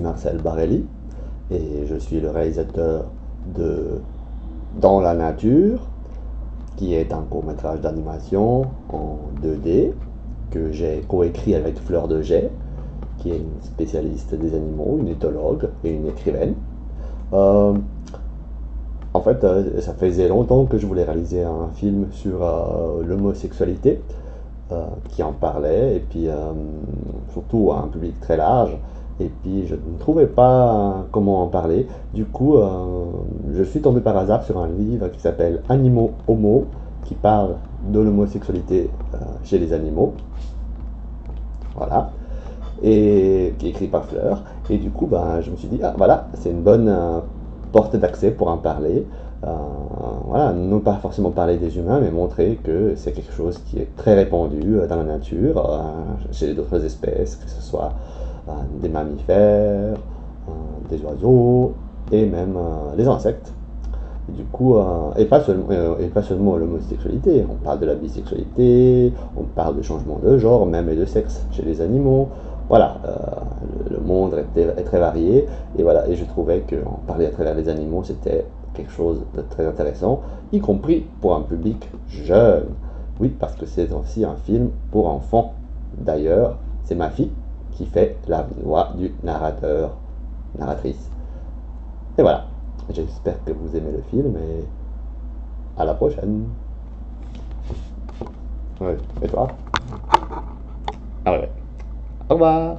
Marcel Barelli et je suis le réalisateur de Dans la nature, qui est un court métrage d'animation en 2D que j'ai coécrit avec Fleur de Jet, qui est une spécialiste des animaux, une éthologue et une écrivaine. Euh, en fait, euh, ça faisait longtemps que je voulais réaliser un film sur euh, l'homosexualité, qui en parlait, et puis surtout à un public très large. Et puis je ne trouvais pas comment en parler. Du coup, je suis tombé par hasard sur un livre qui s'appelle Animaux Homo, qui parle de l'homosexualité chez les animaux. Voilà et qui est écrit par Fleur. Et du coup, ben, je me suis dit, ah voilà, c'est une bonne euh, porte d'accès pour en parler. Euh, non pas forcément parler des humains, mais montrer que c'est quelque chose qui est très répandu euh, dans la nature, chez d'autres espèces, que ce soit des mammifères, des oiseaux et même les insectes. du coup, et, pas seulement, et pas seulement l'homosexualité, on parle de la bisexualité, on parle de changement de genre, même et de sexe chez les animaux, voilà, euh, le monde est, très varié et voilà, et je trouvais qu'en parler à travers les animaux, c'était quelque chose de très intéressant, y compris pour un public jeune. Oui, parce que c'est aussi un film pour enfants. D'ailleurs, c'est ma fille qui fait la voix du narrateur, narratrice. Et voilà, j'espère que vous aimez le film et à la prochaine. Et toi? Ah ouais. ông bà